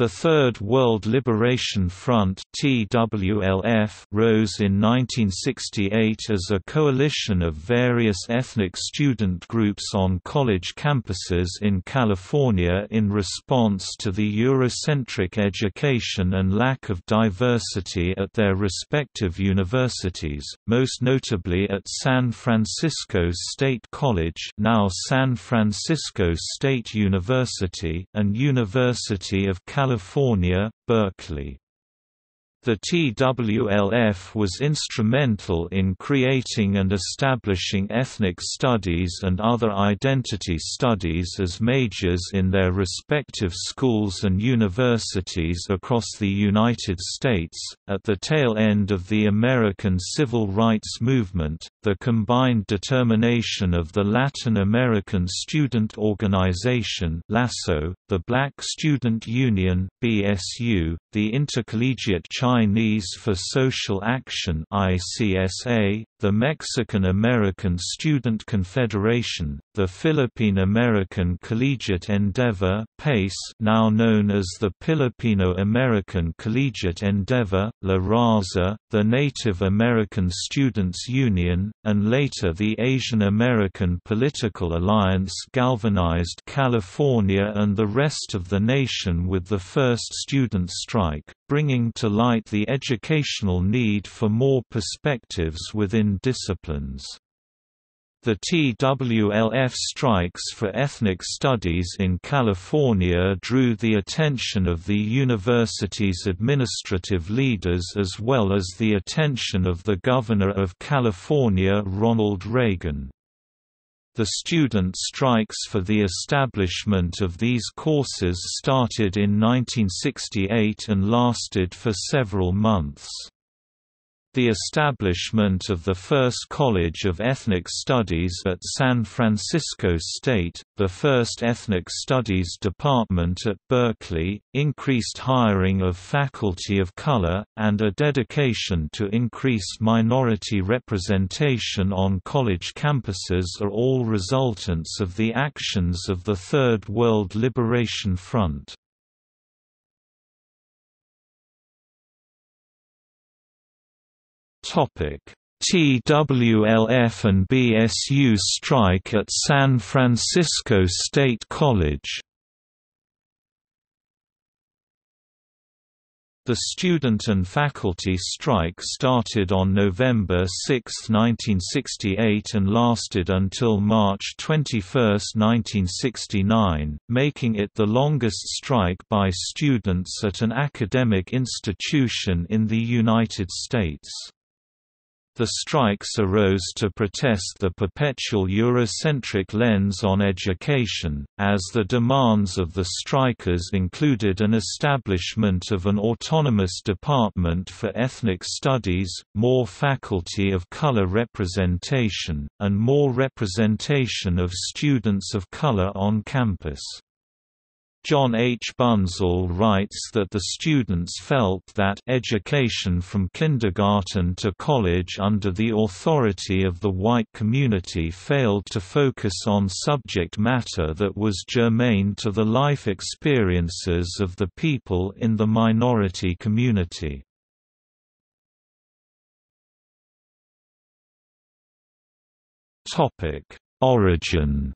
The Third World Liberation Front (TWLF) rose in 1968 as a coalition of various ethnic student groups on college campuses in California in response to the Eurocentric education and lack of diversity at their respective universities, most notably at San Francisco State College, now San Francisco State University, and University of California California, Berkeley. The TWLF was instrumental in creating and establishing ethnic studies and other identity studies as majors in their respective schools and universities across the United States. At the tail end of the American Civil Rights Movement, the combined determination of the Latin American Student Organization (LASO), the Black Student Union (BSU), the Intercollegiate Chinese for Social Action (ICSA), the Mexican American Student Confederation, the Philippine American Collegiate Endeavor (PACE), now known as the Filipino American Collegiate Endeavor (La Raza), the Native American Students Union, and later the Asian American Political Alliance galvanized California and the rest of the nation with the first student strike, bringing to light the educational need for more perspectives within disciplines. The TWLF strikes for ethnic studies in California drew the attention of the university's administrative leaders as well as the attention of the Governor of California Ronald Reagan. The student strikes for the establishment of these courses started in 1968 and lasted for several months. The establishment of the first College of Ethnic Studies at San Francisco State, the first Ethnic Studies department at Berkeley, increased hiring of faculty of color, and a dedication to increased minority representation on college campuses are all resultants of the actions of the Third World Liberation Front. TWLF and BSU strike at San Francisco State College The student and faculty strike started on November 6, 1968 and lasted until March 21, 1969, making it the longest strike by students at an academic institution in the United States. The strikes arose to protest the perpetual Eurocentric lens on education, as the demands of the strikers included an establishment of an autonomous department for ethnic studies, more faculty of color representation, and more representation of students of color on campus. John H. Bunzel writes that the students felt that education from kindergarten to college under the authority of the white community failed to focus on subject matter that was germane to the life experiences of the people in the minority community. Origin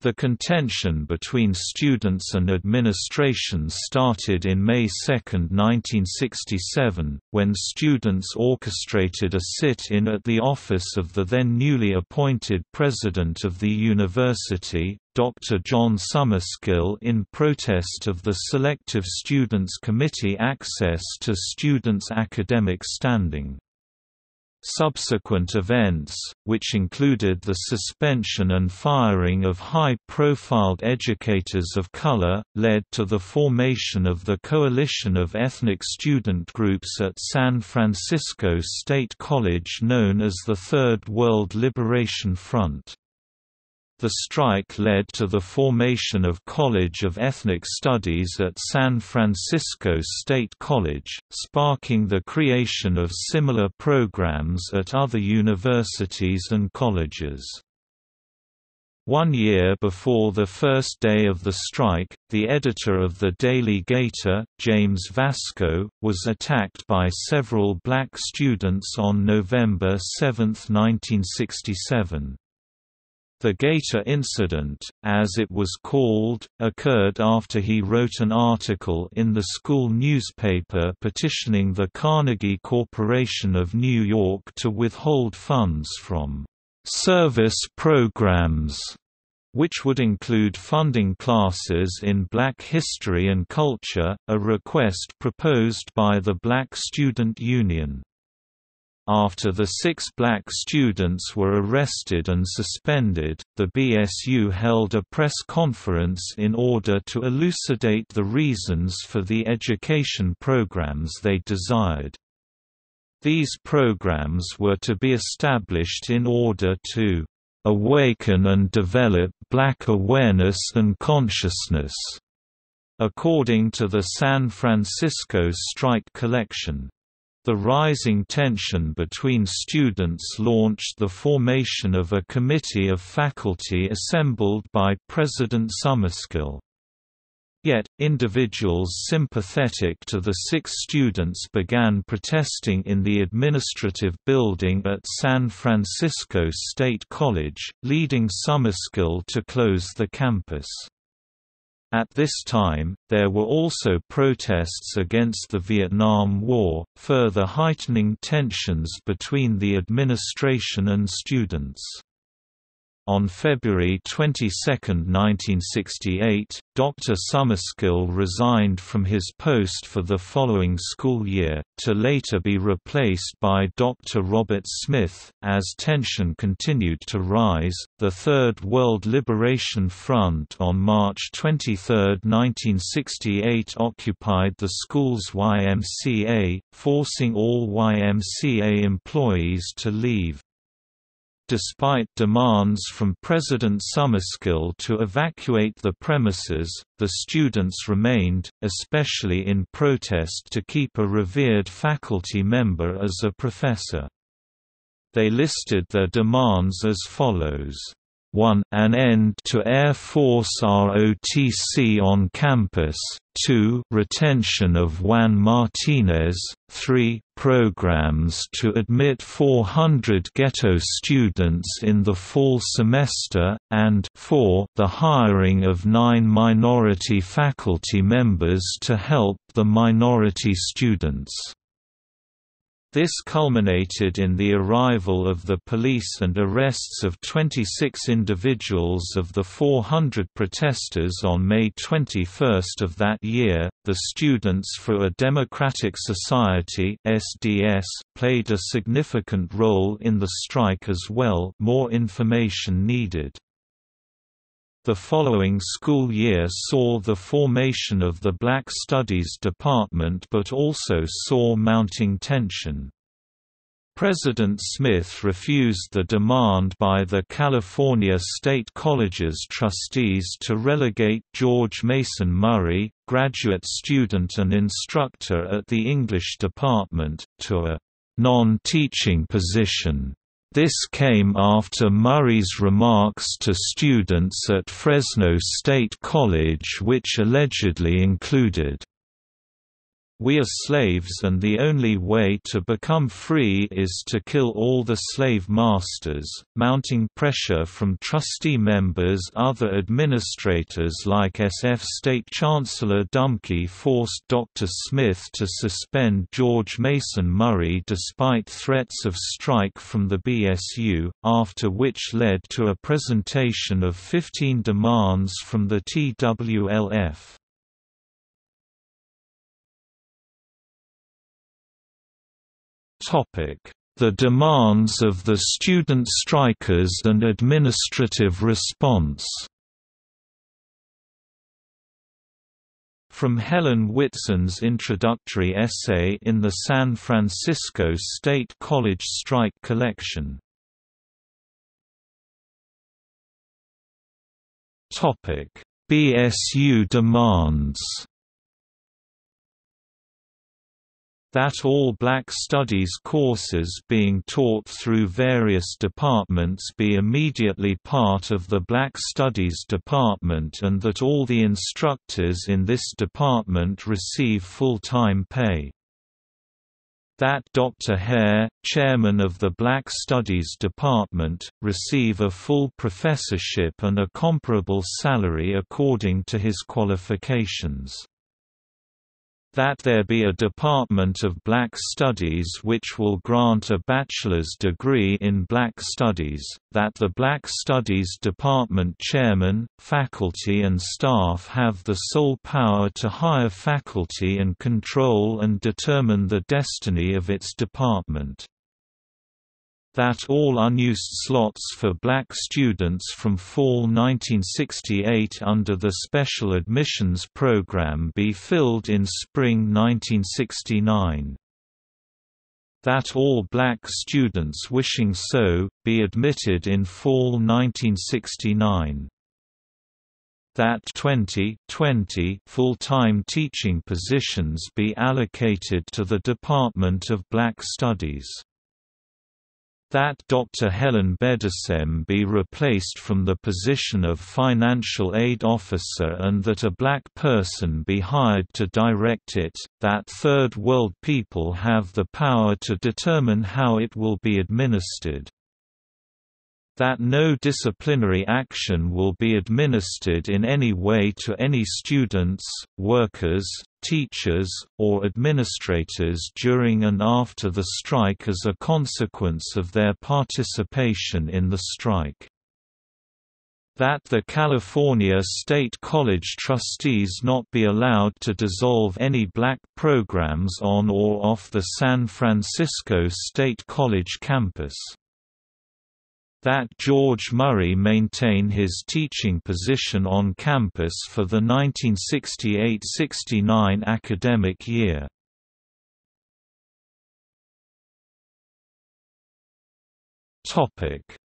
The contention between students and administration started in May 2, 1967, when students orchestrated a sit-in at the office of the then newly appointed president of the university, Dr. John Summerskill in protest of the Selective Students Committee access to students' academic standing. Subsequent events, which included the suspension and firing of high-profiled educators of color, led to the formation of the coalition of ethnic student groups at San Francisco State College known as the Third World Liberation Front. The strike led to the formation of College of Ethnic Studies at San Francisco State College, sparking the creation of similar programs at other universities and colleges. One year before the first day of the strike, the editor of the Daily Gator, James Vaszko, was attacked by several black students on November 7, 1967. The Gator incident, as it was called, occurred after he wrote an article in the school newspaper petitioning the Carnegie Corporation of New York to withhold funds from service programs, which would include funding classes in Black history and culture, a request proposed by the Black Student Union. After the six black students were arrested and suspended, the BSU held a press conference in order to elucidate the reasons for the education programs they desired. These programs were to be established in order to awaken and develop black awareness and consciousness, according to the San Francisco Strike Collection. The rising tension between students launched the formation of a committee of faculty assembled by President Summerskill. Yet, individuals sympathetic to the six students began protesting in the administrative building at San Francisco State College, leading Summerskill to close the campus. At this time, there were also protests against the Vietnam War, further heightening tensions between the administration and students. On February 22, 1968, Dr. Summerskill resigned from his post for the following school year, to later be replaced by Dr. Robert Smith. As tension continued to rise, the Third World Liberation Front on March 23, 1968 occupied the school's YMCA, forcing all YMCA employees to leave. Despite demands from President Summerskill to evacuate the premises, the students remained, especially in protest to keep a revered faculty member as a professor. They listed their demands as follows. 1 an end to Air Force ROTC on campus, 2 retention of Juan Martinez, 3 programs to admit 400 ghetto students in the fall semester, and 4 the hiring of nine minority faculty members to help the minority students. This culminated in the arrival of the police and arrests of 26 individuals of the 400 protesters on May 21 of that year. The Students for a Democratic Society (SDS) played a significant role in the strike as well. More information needed. The following school year saw the formation of the Black Studies Department but also saw mounting tension. President Smith refused the demand by the California State College's trustees to relegate George Mason Murray, graduate student and instructor at the English department, to a non-teaching position. This came after Murray's remarks to students at Fresno State College which allegedly included we are slaves and the only way to become free is to kill all the slave masters, mounting pressure from trustee members Other administrators like SF State Chancellor Dumke forced Dr. Smith to suspend George Mason Murray despite threats of strike from the BSU, after which led to a presentation of 15 demands from the TWLF. The demands of the student strikers and administrative response. From Helen Whitson's introductory essay in the San Francisco State College Strike Collection. Topic: BSU demands that all Black Studies courses being taught through various departments be immediately part of the Black Studies department and that all the instructors in this department receive full-time pay that Dr. Hare, chairman of the Black Studies Department, receive a full professorship and a comparable salary according to his qualifications that there be a Department of Black Studies which will grant a bachelor's degree in Black Studies, that the Black Studies Department chairman, faculty and staff have the sole power to hire faculty and control and determine the destiny of its department that all unused slots for black students from fall 1968 under the Special Admissions Program be filled in spring 1969 that all black students wishing so, be admitted in fall 1969 that 20, 20 full-time teaching positions be allocated to the Department of Black Studies that Dr. Helen Bedesem be replaced from the position of financial aid officer and that a black person be hired to direct it, that Third World people have the power to determine how it will be administered that no disciplinary action will be administered in any way to any students, workers, teachers, or administrators during and after the strike as a consequence of their participation in the strike. That the California State College trustees not be allowed to dissolve any black programs on or off the San Francisco State College campus that George Murray maintain his teaching position on campus for the 1968–69 academic year.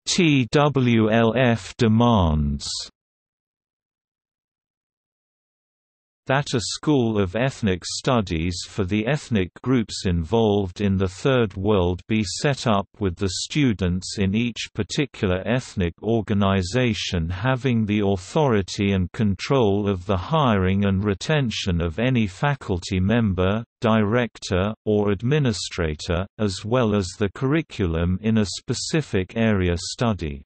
TWLF demands that a school of ethnic studies for the ethnic groups involved in the Third World be set up with the students in each particular ethnic organization having the authority and control of the hiring and retention of any faculty member, director, or administrator, as well as the curriculum in a specific area study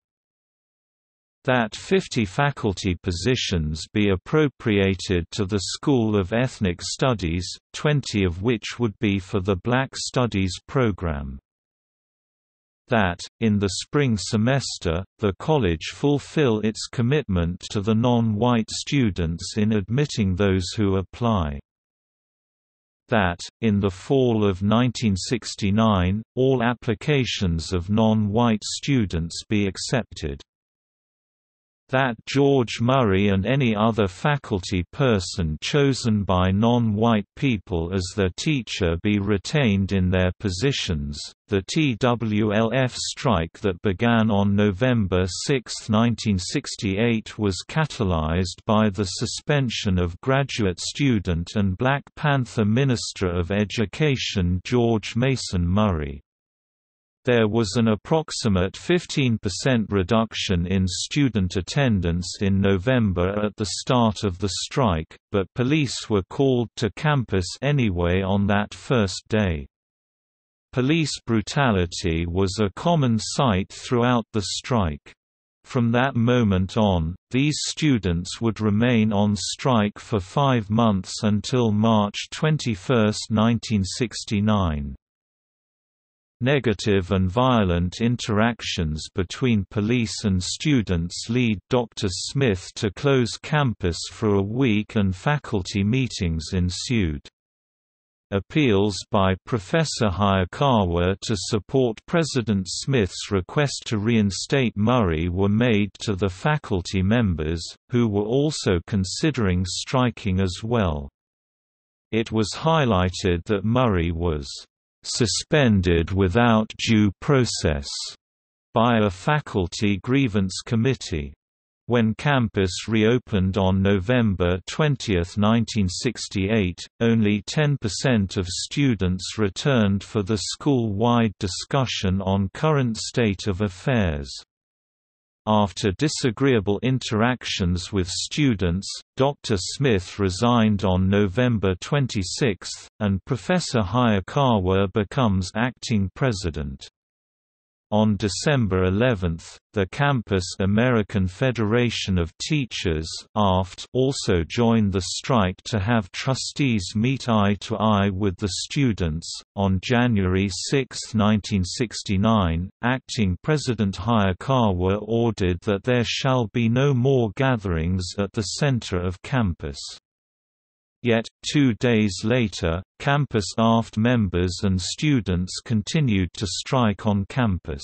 that 50 faculty positions be appropriated to the School of Ethnic Studies, 20 of which would be for the Black Studies program. That, in the spring semester, the college fulfill its commitment to the non-white students in admitting those who apply that, in the fall of 1969, all applications of non-white students be accepted that George Murray and any other faculty person chosen by non-white people as their teacher be retained in their positions. The TWLF strike that began on November 6, 1968 was catalyzed by the suspension of graduate student and Black Panther Minister of Education George Mason Murray. There was an approximate 15% reduction in student attendance in November at the start of the strike, but police were called to campus anyway on that first day. Police brutality was a common sight throughout the strike. From that moment on, these students would remain on strike for five months until March 21, 1969. Negative and violent interactions between police and students lead Dr. Smith to close campus for a week and faculty meetings ensued. Appeals by Professor Hayakawa to support President Smith's request to reinstate Murray were made to the faculty members, who were also considering striking as well. It was highlighted that Murray was suspended without due process by a faculty grievance committee. When campus reopened on November 20, 1968, only 10% of students returned for the school-wide discussion on current state of affairs. After disagreeable interactions with students, Dr. Smith resigned on November 26, and Professor Hayakawa becomes acting president. On December 11, the Campus American Federation of Teachers also joined the strike to have trustees meet eye to eye with the students. On January 6, 1969, acting President Hayakawa ordered that there shall be no more gatherings at the center of campus. Yet, two days later, campus AFT members and students continued to strike on campus.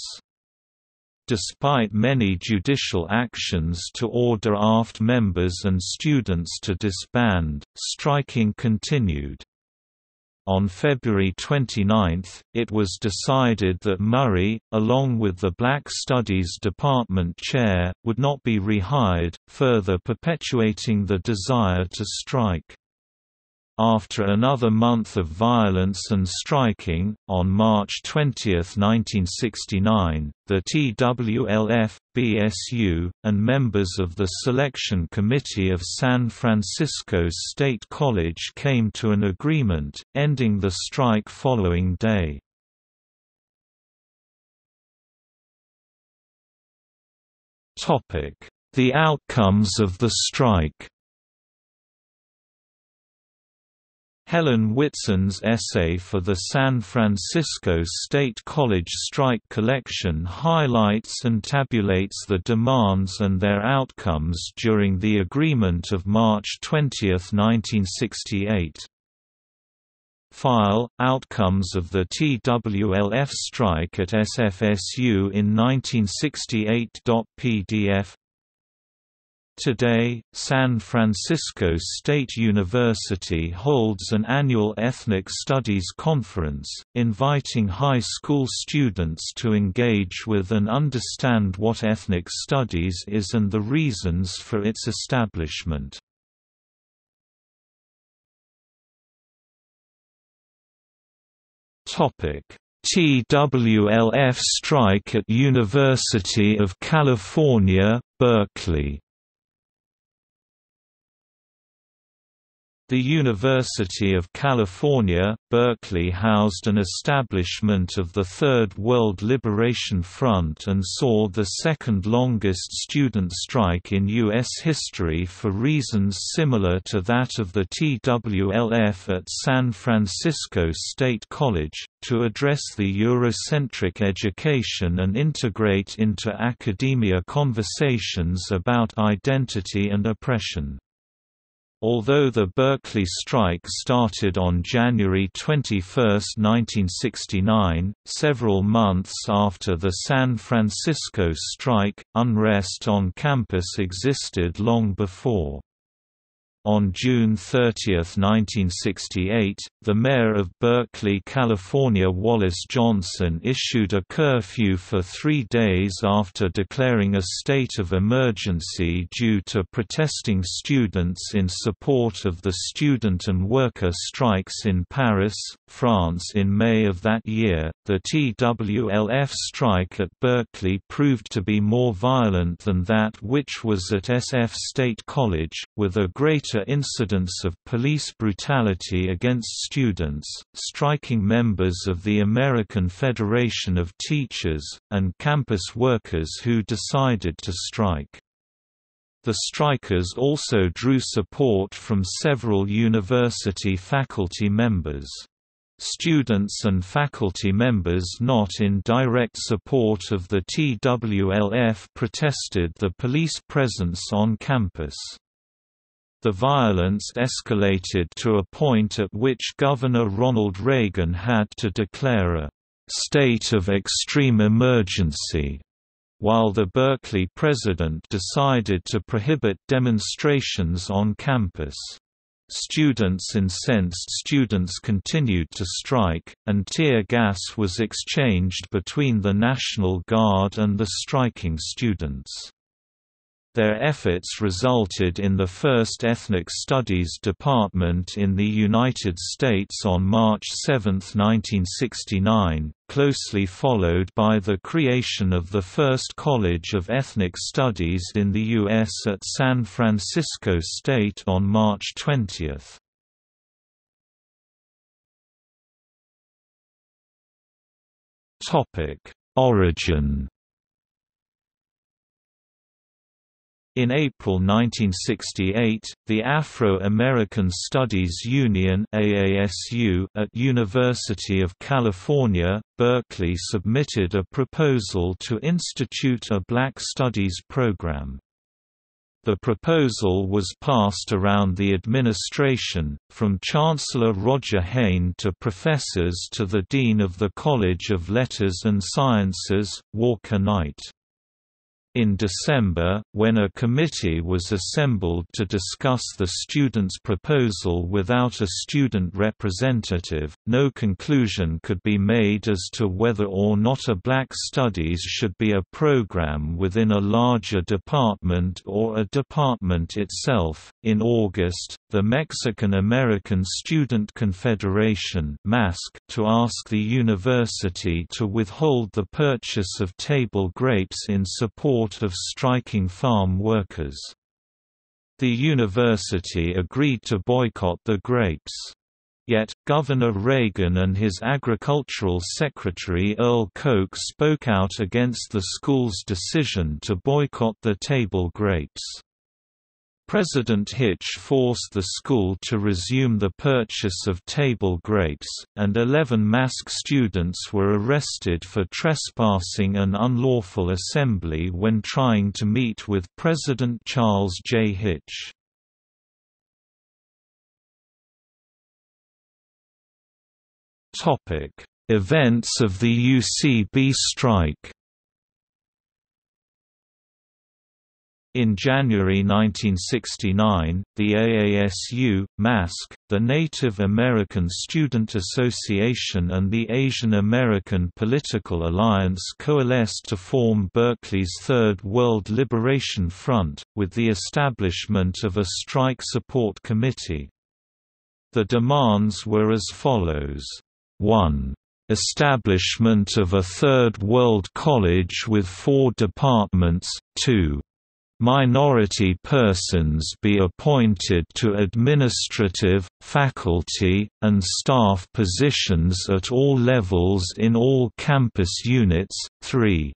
Despite many judicial actions to order AFT members and students to disband, striking continued. On February 29, it was decided that Murray, along with the Black Studies Department chair, would not be rehired, further perpetuating the desire to strike. After another month of violence and striking, on March 20, 1969, the TWLF, BSU, and members of the Selection Committee of San Francisco State College came to an agreement, ending the strike following day. The outcomes of the strike Helen Whitson's essay for the San Francisco State College Strike Collection highlights and tabulates the demands and their outcomes during the agreement of March 20, 1968. File, Outcomes of the TWLF strike at SFSU in 1968.pdf Today, San Francisco State University holds an annual Ethnic Studies Conference, inviting high school students to engage with and understand what ethnic studies is and the reasons for its establishment. TWLF strike at University of California, Berkeley The University of California, Berkeley housed an establishment of the Third World Liberation Front and saw the second longest student strike in U.S. history for reasons similar to that of the TWLF at San Francisco State College, to address the Eurocentric education and integrate into academia conversations about identity and oppression. Although the Berkeley strike started on January 21, 1969, several months after the San Francisco strike, unrest on campus existed long before. On June 30, 1968, the mayor of Berkeley, California Wallace Johnson issued a curfew for three days after declaring a state of emergency due to protesting students in support of the student and worker strikes in Paris, France in May of that year. The TWLF strike at Berkeley proved to be more violent than that which was at SF State College, with a greater incidents of police brutality against students, striking members of the American Federation of Teachers, and campus workers who decided to strike. The strikers also drew support from several university faculty members. Students and faculty members not in direct support of the TWLF protested the police presence on campus. The violence escalated to a point at which Governor Ronald Reagan had to declare a state of extreme emergency, while the Berkeley president decided to prohibit demonstrations on campus. Students incensed students continued to strike, and tear gas was exchanged between the National Guard and the striking students. Their efforts resulted in the first Ethnic Studies Department in the United States on March 7, 1969, closely followed by the creation of the first College of Ethnic Studies in the U.S. at San Francisco State on March 20. Origin In April 1968, the Afro-American Studies Union AASU at University of California, Berkeley submitted a proposal to institute a Black Studies program. The proposal was passed around the administration, from Chancellor Roger Heyns to professors to the Dean of the College of Letters and Sciences, Walter Knight. In December, when a committee was assembled to discuss the students' proposal without a student representative, no conclusion could be made as to whether or not a Black Studies should be a program within a larger department or a department itself. In August, the Mexican American Student Confederation to ask the university to withhold the purchase of table grapes in support of striking farm workers. The university agreed to boycott the grapes. Yet, Governor Reagan and his agricultural secretary Earl Coke spoke out against the school's decision to boycott the table grapes. President Hitch forced the school to resume the purchase of table grapes, and 11 MASC students were arrested for trespassing and unlawful assembly when trying to meet with President Charles J. Hitch. Events of the UCB strike In January 1969, the AASU, MASC, the Native American Student Association and the Asian American Political Alliance coalesced to form Berkeley's Third World Liberation Front, with the establishment of a strike support committee. The demands were as follows. 1 establishment of a Third World College with four departments, 2 minority persons be appointed to administrative, faculty, and staff positions at all levels in all campus units. 3.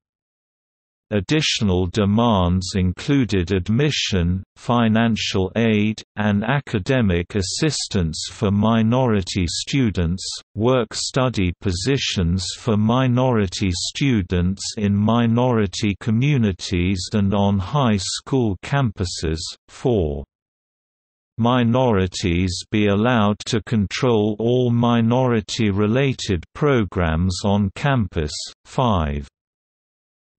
Additional demands included admission, financial aid, and academic assistance for minority students, work-study positions for minority students in minority communities and on high school campuses. 4 minorities be allowed to control all minority-related programs on campus. 5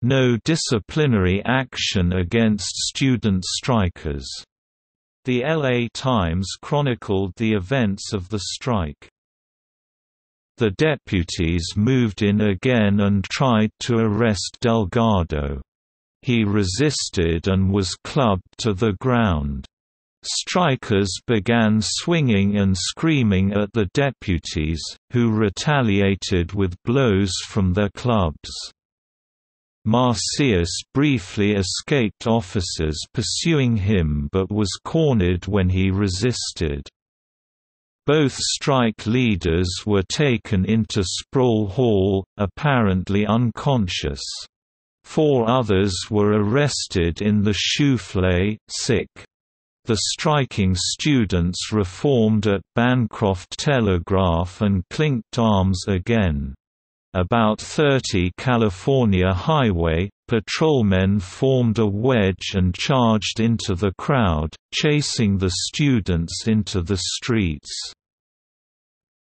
no disciplinary action against student strikers. The LA Times chronicled the events of the strike. The deputies moved in again and tried to arrest Delgado. He resisted and was clubbed to the ground. Strikers began swinging and screaming at the deputies, who retaliated with blows from their clubs. Macias briefly escaped officers pursuing him but was cornered when he resisted. Both strike leaders were taken into Sproul Hall, apparently unconscious. Four others were arrested in the Choufflé, sick. The striking students reformed at Bancroft Telegraph and clinked arms again. About 30 California Highway, patrolmen formed a wedge and charged into the crowd, chasing the students into the streets.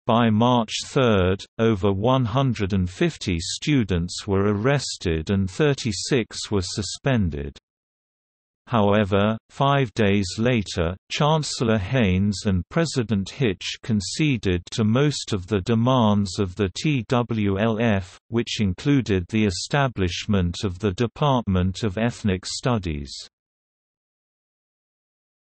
By March 3, over 150 students were arrested and 36 were suspended. However, five days later, Chancellor Heyns and President Hitch conceded to most of the demands of the TWLF, which included the establishment of the Department of Ethnic Studies.